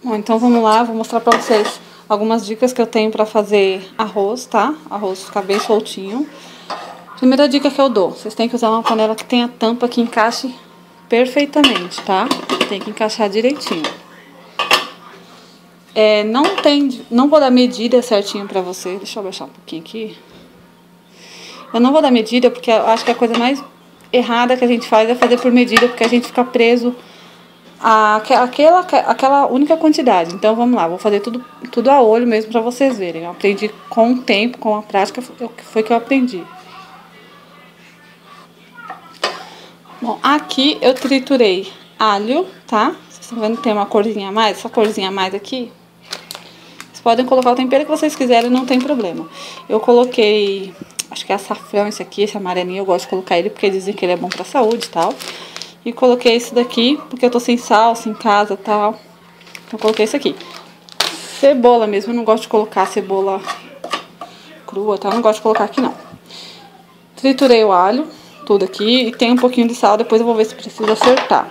Bom, então vamos lá, vou mostrar pra vocês algumas dicas que eu tenho pra fazer arroz, tá? Arroz ficar bem soltinho. Primeira dica que eu dou, vocês têm que usar uma panela que tenha tampa que encaixe perfeitamente, tá? Tem que encaixar direitinho. É, não tem, não vou dar medida certinho pra você, deixa eu baixar um pouquinho aqui. Eu não vou dar medida porque eu acho que a coisa mais errada que a gente faz é fazer por medida, porque a gente fica preso aquela, aquela única quantidade. Então vamos lá, vou fazer tudo, tudo a olho mesmo para vocês verem. Eu aprendi com o tempo, com a prática, foi que eu aprendi. Bom, aqui eu triturei alho, tá? Vocês estão vendo que tem uma corzinha a mais? Essa corzinha a mais aqui. Vocês podem colocar o tempero que vocês quiserem, não tem problema. Eu coloquei, acho que é açafrão esse aqui, esse amarelinho, eu gosto de colocar ele porque dizem que ele é bom pra saúde e tal. E coloquei esse daqui, porque eu tô sem salsa em casa e tal. Então coloquei esse aqui. Cebola mesmo, eu não gosto de colocar cebola crua, tá? Eu não gosto de colocar aqui não. Triturei o alho, tudo aqui. E tem um pouquinho de sal, depois eu vou ver se precisa acertar.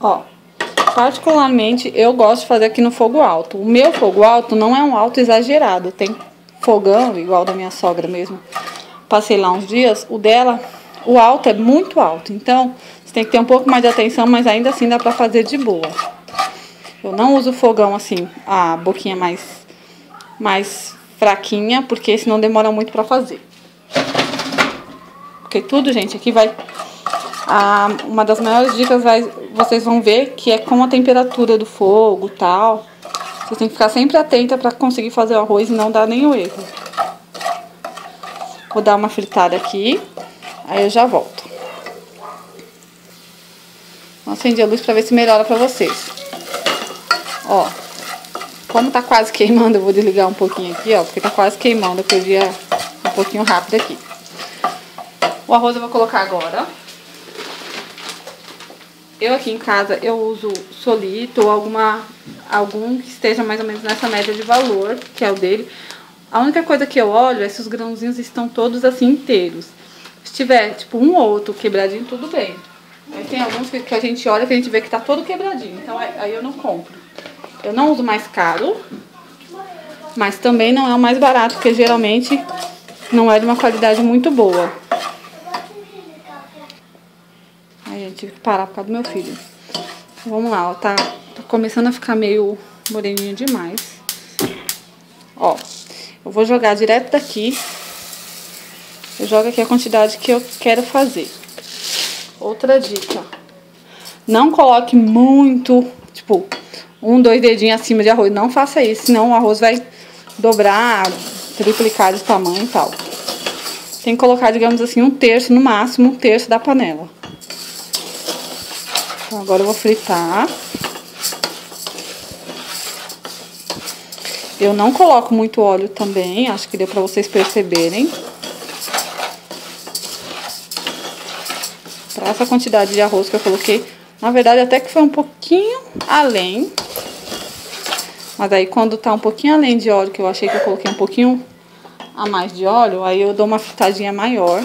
Ó, particularmente eu gosto de fazer aqui no fogo alto. O meu fogo alto não é um alto exagerado, tem fogão igual da minha sogra mesmo passei lá uns dias, o dela, o alto é muito alto. Então, você tem que ter um pouco mais de atenção, mas ainda assim dá pra fazer de boa. Eu não uso fogão assim, a boquinha mais, mais fraquinha, porque senão demora muito pra fazer. Porque tudo, gente, aqui vai... Uma das maiores dicas vai, vocês vão ver que é com a temperatura do fogo tal. Você tem que ficar sempre atenta pra conseguir fazer o arroz e não dar nenhum erro. Vou dar uma fritada aqui, aí eu já volto. Vou acender a luz pra ver se melhora pra vocês. Ó, como tá quase queimando, eu vou desligar um pouquinho aqui, ó, porque tá quase queimando, eu perdi um pouquinho rápido aqui. O arroz eu vou colocar agora. Eu aqui em casa, eu uso solito ou alguma, algum que esteja mais ou menos nessa média de valor, que é o dele. A única coisa que eu olho é se os grãozinhos estão todos assim inteiros. Se tiver, tipo, um ou outro quebradinho, tudo bem. Aí tem alguns que, que a gente olha que a gente vê que tá todo quebradinho. Então aí eu não compro. Eu não uso mais caro. Mas também não é o mais barato, porque geralmente não é de uma qualidade muito boa. Aí eu tive que parar por causa do meu filho. Vamos lá, ó. Tá, tá começando a ficar meio moreninho demais. Ó. Eu vou jogar direto daqui. Eu jogo aqui a quantidade que eu quero fazer. Outra dica. Não coloque muito, tipo, um, dois dedinhos acima de arroz. Não faça isso, senão o arroz vai dobrar, triplicar de tamanho e tal. Tem que colocar, digamos assim, um terço, no máximo, um terço da panela. Então, agora eu vou fritar. Eu não coloco muito óleo também, acho que deu pra vocês perceberem. Pra essa quantidade de arroz que eu coloquei, na verdade até que foi um pouquinho além. Mas aí quando tá um pouquinho além de óleo, que eu achei que eu coloquei um pouquinho a mais de óleo, aí eu dou uma fritadinha maior.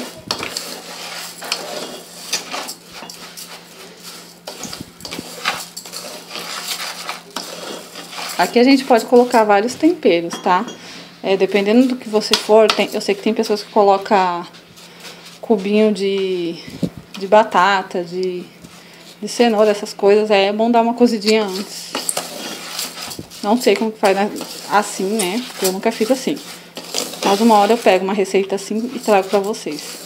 Aqui a gente pode colocar vários temperos, tá? É, dependendo do que você for, tem, eu sei que tem pessoas que colocam cubinho de, de batata, de, de cenoura, essas coisas. É bom dar uma cozidinha antes. Não sei como que faz assim, né? Porque eu nunca fiz assim. Mas uma hora eu pego uma receita assim e trago pra vocês.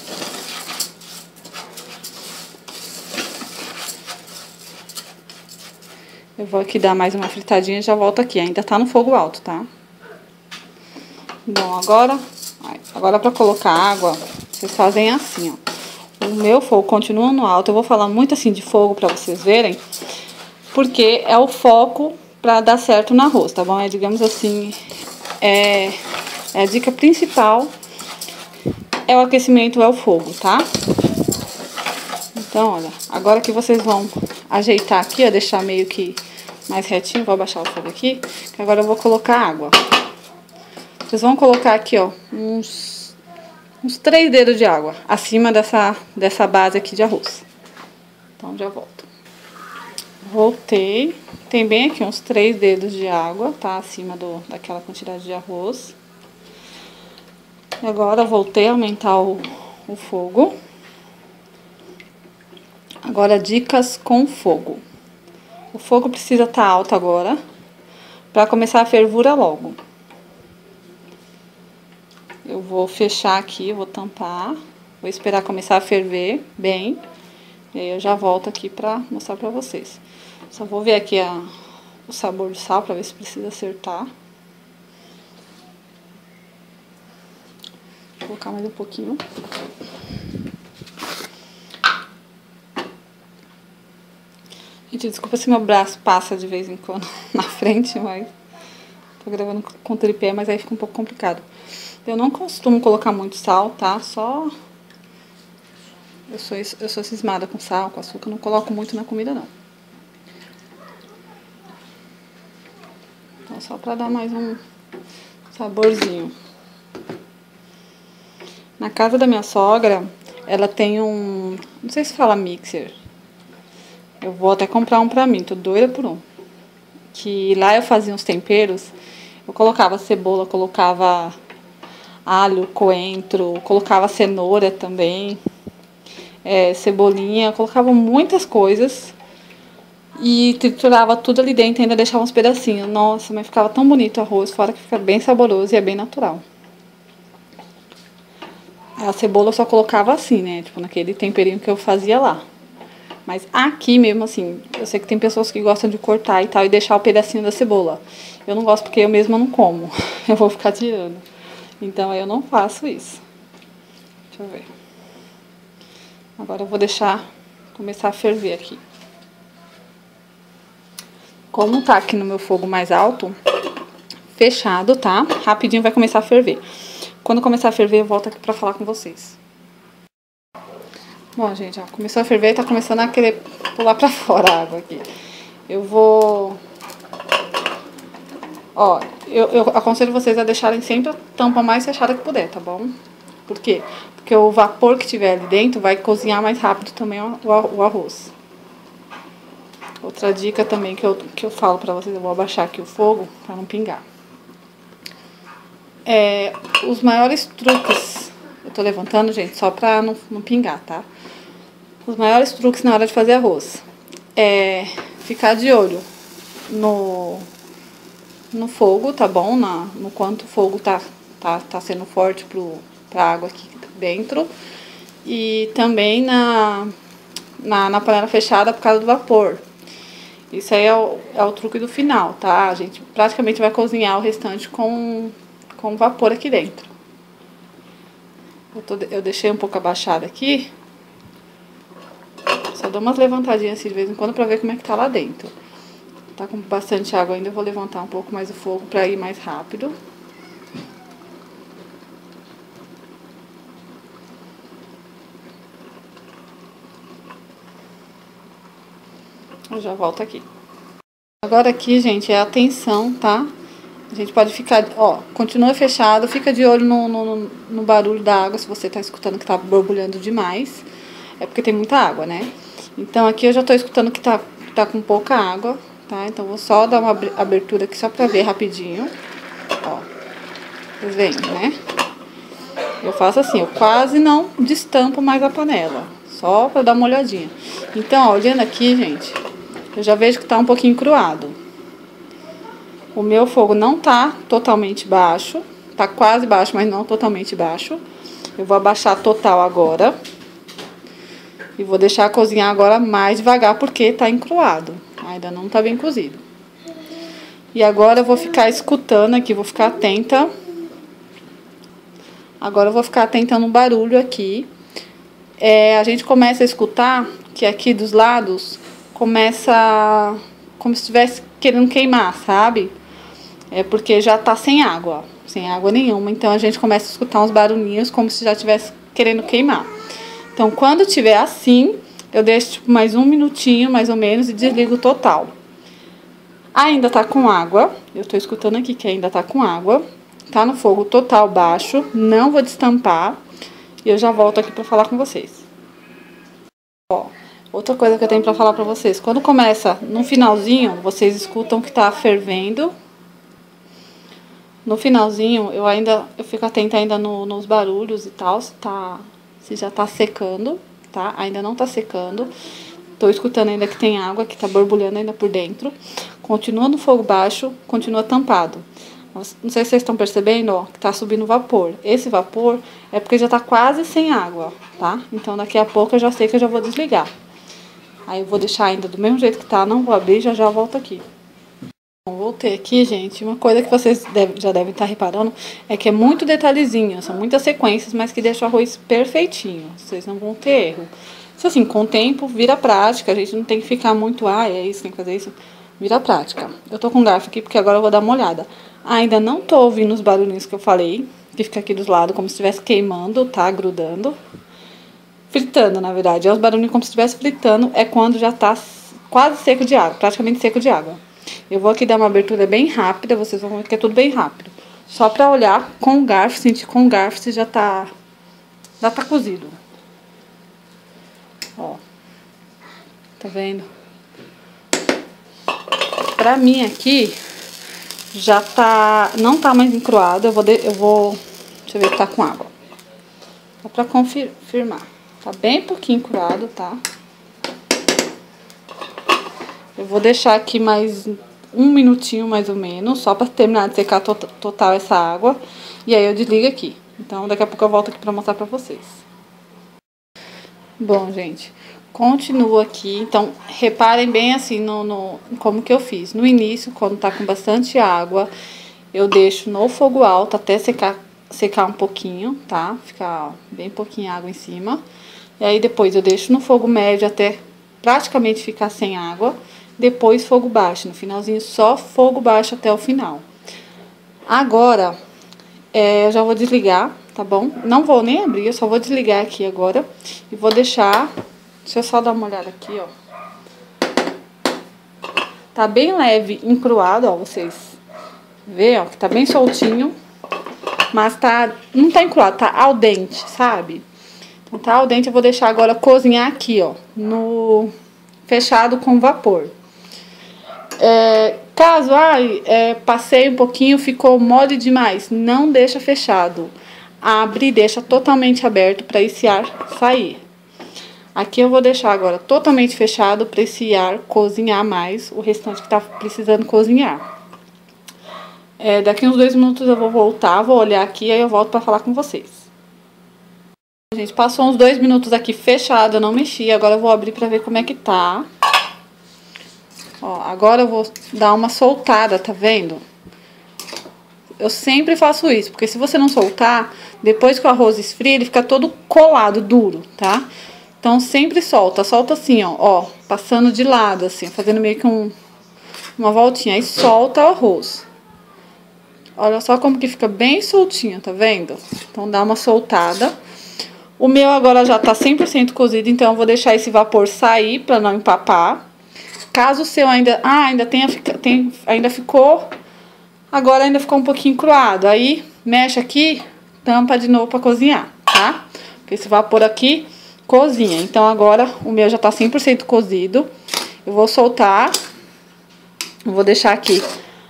Eu vou aqui dar mais uma fritadinha e já volto aqui. Ainda tá no fogo alto, tá? Bom, agora... Agora pra colocar água, vocês fazem assim, ó. O meu fogo continua no alto. Eu vou falar muito assim de fogo pra vocês verem. Porque é o foco pra dar certo no arroz, tá bom? É, digamos assim, é, é a dica principal. É o aquecimento, é o fogo, tá? Então, olha, agora que vocês vão ajeitar aqui, ó, deixar meio que mais retinho, vou abaixar o fogo aqui, que agora eu vou colocar água. Vocês vão colocar aqui, ó, uns, uns três dedos de água, acima dessa, dessa base aqui de arroz. Então, já volto. Voltei. Tem bem aqui uns três dedos de água, tá? Acima do, daquela quantidade de arroz. E agora voltei a aumentar o, o fogo. Agora, dicas com fogo. O fogo precisa estar tá alto agora, para começar a fervura logo. Eu vou fechar aqui, vou tampar, vou esperar começar a ferver bem. E aí eu já volto aqui pra mostrar pra vocês. Só vou ver aqui a, o sabor do sal pra ver se precisa acertar. Vou colocar mais um pouquinho. Gente, desculpa se meu braço passa de vez em quando na frente, mas tô gravando com tripé, mas aí fica um pouco complicado. Eu não costumo colocar muito sal, tá? Só eu sou eu sou cismada com sal, com açúcar, não coloco muito na comida não. Então só para dar mais um saborzinho. Na casa da minha sogra, ela tem um, não sei se fala mixer, eu vou até comprar um pra mim, tô doida por um. Que lá eu fazia uns temperos, eu colocava cebola, colocava alho, coentro, colocava cenoura também, é, cebolinha, colocava muitas coisas e triturava tudo ali dentro ainda deixava uns pedacinhos. Nossa, mas ficava tão bonito o arroz, fora que fica bem saboroso e é bem natural. A cebola eu só colocava assim, né? Tipo, naquele temperinho que eu fazia lá. Mas aqui mesmo, assim, eu sei que tem pessoas que gostam de cortar e tal e deixar o pedacinho da cebola. Eu não gosto porque eu mesma não como. Eu vou ficar tirando. Então eu não faço isso. Deixa eu ver. Agora eu vou deixar começar a ferver aqui. Como tá aqui no meu fogo mais alto, fechado, tá? Rapidinho vai começar a ferver. Quando começar a ferver, eu volto aqui pra falar com vocês. Bom, gente, ó, começou a ferver e tá começando a querer pular pra fora a água aqui. Eu vou... Ó, eu, eu aconselho vocês a deixarem sempre a tampa mais fechada que puder, tá bom? Por quê? Porque o vapor que tiver ali dentro vai cozinhar mais rápido também o, o arroz. Outra dica também que eu, que eu falo pra vocês, eu vou abaixar aqui o fogo pra não pingar. É, os maiores truques, eu tô levantando, gente, só pra não, não pingar, tá? Os maiores truques na hora de fazer arroz é ficar de olho no, no fogo, tá bom? Na, no quanto o fogo tá, tá, tá sendo forte pro, pra água aqui dentro. E também na, na, na panela fechada por causa do vapor. Isso aí é o, é o truque do final, tá? A gente praticamente vai cozinhar o restante com, com vapor aqui dentro. Eu, tô, eu deixei um pouco abaixado aqui, só dou umas levantadinhas assim de vez em quando pra ver como é que tá lá dentro. Tá com bastante água ainda, eu vou levantar um pouco mais o fogo pra ir mais rápido. Eu já volto aqui. Agora aqui, gente, é atenção, tá? A gente pode ficar, ó, continua fechado, fica de olho no, no, no barulho da água, se você tá escutando que tá borbulhando demais. É porque tem muita água, né? Então aqui eu já tô escutando que tá, tá com pouca água, tá? Então vou só dar uma abertura aqui só pra ver rapidinho. Ó, vocês veem, né? Eu faço assim, eu quase não destampo mais a panela, só pra dar uma olhadinha. Então, ó, olhando aqui, gente, eu já vejo que tá um pouquinho cruado. O meu fogo não tá totalmente baixo, tá quase baixo, mas não totalmente baixo. Eu vou abaixar total agora. E vou deixar cozinhar agora mais devagar, porque tá encruado. Ainda não tá bem cozido. E agora eu vou ficar escutando aqui, vou ficar atenta. Agora eu vou ficar atenta no barulho aqui. É, a gente começa a escutar que aqui dos lados começa como se estivesse querendo queimar, sabe? É porque já tá sem água, sem água nenhuma. Então a gente começa a escutar uns barulhinhos como se já estivesse querendo queimar. Então, quando tiver assim, eu deixo tipo, mais um minutinho, mais ou menos, e desligo total. Ainda tá com água, eu tô escutando aqui que ainda tá com água. Tá no fogo total baixo, não vou destampar. E eu já volto aqui pra falar com vocês. Ó, Outra coisa que eu tenho pra falar pra vocês. Quando começa no finalzinho, vocês escutam que tá fervendo. No finalzinho, eu ainda eu fico atenta ainda no, nos barulhos e tal, se, tá, se já tá secando, tá? Ainda não tá secando. Tô escutando ainda que tem água, que tá borbulhando ainda por dentro. Continua no fogo baixo, continua tampado. Não sei se vocês estão percebendo, ó, que tá subindo vapor. Esse vapor é porque já tá quase sem água, tá? Então daqui a pouco eu já sei que eu já vou desligar. Aí eu vou deixar ainda do mesmo jeito que tá, não vou abrir, já já volto aqui. Voltei aqui, gente. Uma coisa que vocês deve, já devem estar reparando é que é muito detalhezinho, são muitas sequências, mas que deixa o arroz perfeitinho. Vocês não vão ter erro. Isso assim, com o tempo vira prática, a gente não tem que ficar muito, ah, é isso, tem que fazer isso. Vira prática. Eu tô com garfo aqui porque agora eu vou dar uma olhada. Ainda não tô ouvindo os barulhinhos que eu falei, que fica aqui dos lados, como se estivesse queimando, tá? Grudando. Fritando, na verdade. É os barulhinhos como se estivesse fritando, é quando já tá quase seco de água, praticamente seco de água. Eu vou aqui dar uma abertura bem rápida, vocês vão ver que é tudo bem rápido. Só pra olhar com o garfo, sentir com o garfo se já tá, já tá cozido. Ó. Tá vendo? Pra mim aqui, já tá, não tá mais encruado, eu vou, de, eu vou, deixa eu ver que tá com água. Só pra confirmar. Tá bem pouquinho curado, tá? Eu vou deixar aqui mais um minutinho, mais ou menos, só pra terminar de secar to total essa água. E aí eu desligo aqui. Então, daqui a pouco eu volto aqui pra mostrar pra vocês. Bom, gente, continuo aqui. Então, reparem bem assim no, no como que eu fiz. No início, quando tá com bastante água, eu deixo no fogo alto até secar, secar um pouquinho, tá? Ficar bem pouquinho água em cima. E aí depois eu deixo no fogo médio até praticamente ficar sem água. Depois fogo baixo, no finalzinho só fogo baixo até o final. Agora, é, eu já vou desligar, tá bom? Não vou nem abrir, eu só vou desligar aqui agora. E vou deixar, deixa eu só dar uma olhada aqui, ó. Tá bem leve, encruado, ó, vocês vê, ó, que tá bem soltinho. Mas tá, não tá encruado, tá al dente, sabe? Tá? O dente eu vou deixar agora cozinhar aqui, ó, no fechado com vapor. É, caso, ai, é, passei um pouquinho, ficou mole demais, não deixa fechado. Abre e deixa totalmente aberto para esse ar sair. Aqui eu vou deixar agora totalmente fechado para esse ar cozinhar mais, o restante que tá precisando cozinhar. É, daqui uns dois minutos eu vou voltar, vou olhar aqui, aí eu volto para falar com vocês. Gente, passou uns dois minutos aqui fechado, eu não mexi. Agora eu vou abrir pra ver como é que tá. Ó, agora eu vou dar uma soltada, tá vendo? Eu sempre faço isso, porque se você não soltar, depois que o arroz esfria, ele fica todo colado, duro, tá? Então sempre solta, solta assim, ó, ó, passando de lado, assim, fazendo meio que um, uma voltinha. Aí solta o arroz. Olha só como que fica bem soltinho, tá vendo? Então dá uma soltada. O meu agora já tá 100% cozido, então eu vou deixar esse vapor sair para não empapar. Caso o seu ainda, ah, ainda tenha tem, ainda ficou agora ainda ficou um pouquinho cruado. Aí mexe aqui, tampa de novo para cozinhar, tá? Porque esse vapor aqui cozinha. Então agora o meu já tá 100% cozido. Eu vou soltar. Eu vou deixar aqui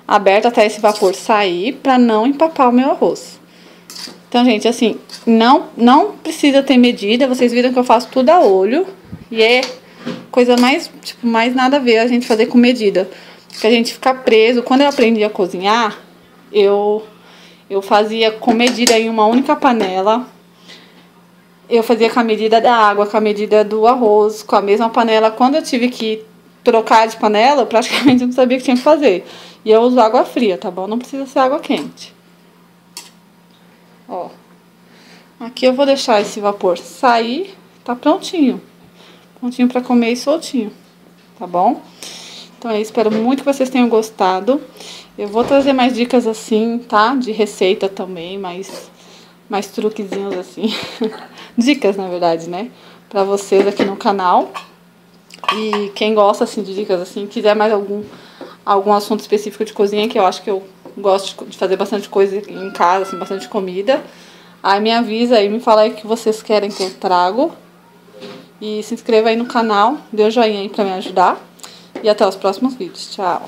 aberto até esse vapor sair para não empapar o meu arroz. Então, gente, assim, não, não precisa ter medida. Vocês viram que eu faço tudo a olho. E é coisa mais, tipo, mais nada a ver a gente fazer com medida. Porque a gente fica preso. Quando eu aprendi a cozinhar, eu, eu fazia com medida em uma única panela. Eu fazia com a medida da água, com a medida do arroz, com a mesma panela. Quando eu tive que trocar de panela, praticamente não sabia o que tinha que fazer. E eu uso água fria, tá bom? Não precisa ser água quente. Ó. Aqui eu vou deixar esse vapor sair, tá prontinho. Prontinho para comer e soltinho, tá bom? Então, eu espero muito que vocês tenham gostado. Eu vou trazer mais dicas assim, tá? De receita também, mais, mais truquezinhos assim. dicas, na verdade, né? Pra vocês aqui no canal. E quem gosta, assim, de dicas assim, quiser mais algum, algum assunto específico de cozinha, que eu acho que eu gosto de fazer bastante coisa em casa, assim, bastante comida. Aí me avisa aí, me fala aí o que vocês querem que eu trago. E se inscreva aí no canal, dê o joinha aí pra me ajudar. E até os próximos vídeos. Tchau!